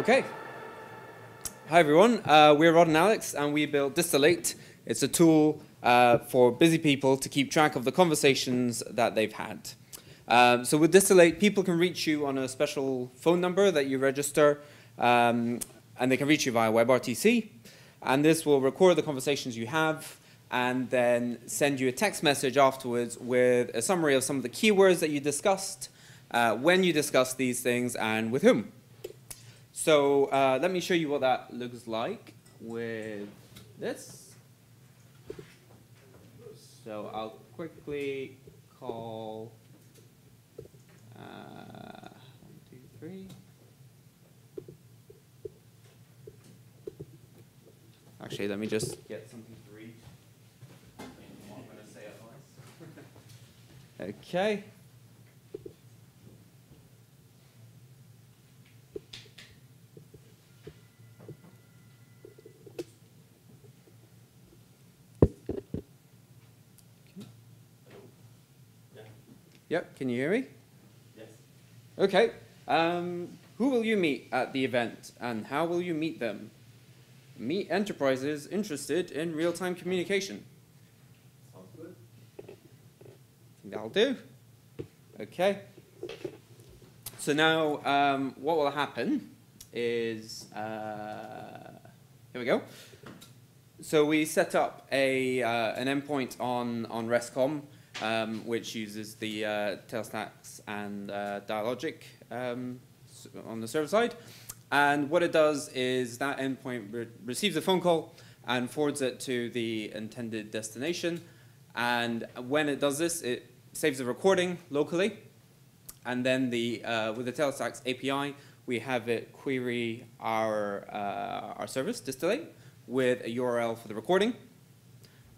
Okay. Hi, everyone. Uh, we're Rod and Alex, and we built Distillate. It's a tool uh, for busy people to keep track of the conversations that they've had. Um, so with Distillate, people can reach you on a special phone number that you register, um, and they can reach you via WebRTC. And this will record the conversations you have, and then send you a text message afterwards with a summary of some of the keywords that you discussed, uh, when you discussed these things, and with whom. So uh, let me show you what that looks like with this. So I'll quickly call uh, one, two, three. Actually, let me just get something to read. What I'm going to say otherwise. okay. Yep, can you hear me? Yes. Okay. Um, who will you meet at the event and how will you meet them? Meet enterprises interested in real time communication. Sounds good. That'll do. Okay. So now, um, what will happen is uh, here we go. So we set up a uh, an endpoint on on Restcomm, um, which uses the uh, and uh, Dialogic um, on the server side. And what it does is that endpoint re- receives a phone call and forwards it to the intended destination. And when it does this, it saves a recording locally. And then the uh, with the Telestax API, we have it query our uh, our service Distillate with a URL for the recording.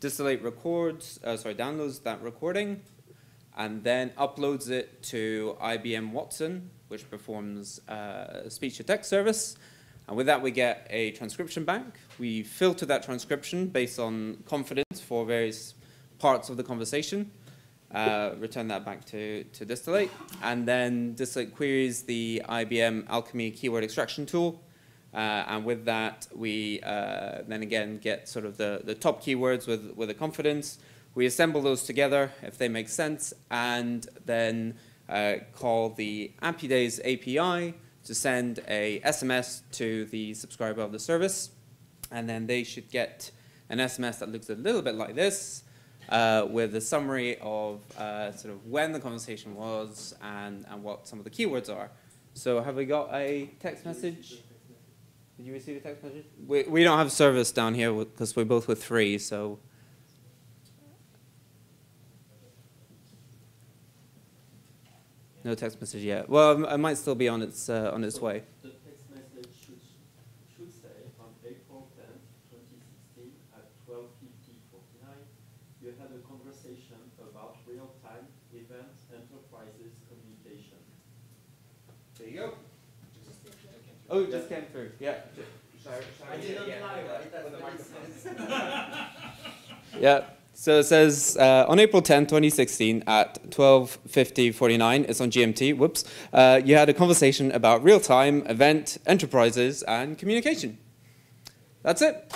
Distillate records, uh, sorry, downloads that recording, and then uploads it to IBM Watson, which performs uh, speech to text service. And with that, we get a transcription bank. We filter that transcription based on confidence for various parts of the conversation, uh, return that back to, to Distillate, and then Distillate queries the IBM Alchemy keyword extraction tool. Uh, and with that, we uh, then again get sort of the, the top keywords with, with a confidence. We assemble those together if they make sense, and then uh, call the Apidaze API to send a SMS to the subscriber of the service. And then they should get an SMS that looks a little bit like this, uh, with a summary of uh, sort of when the conversation was and, and what some of the keywords are. So have we got a text message? Did you receive a text message? We, we don't have service down here because we're both with three, so. No text message yet. Well, it might still be on its uh, on its way. The text message should, should say on April 10th, 2016 at 12:50:49, you had a conversation about real-time event enterprises communication. There you go. Oh, it just came through. Yeah. I didn't lie, right? That's what it says. Yeah. So it says uh, on April 10, 2016, at 12:50:49, it's on GMT. Whoops. Uh, you had a conversation about real-time event enterprises and communication. That's it.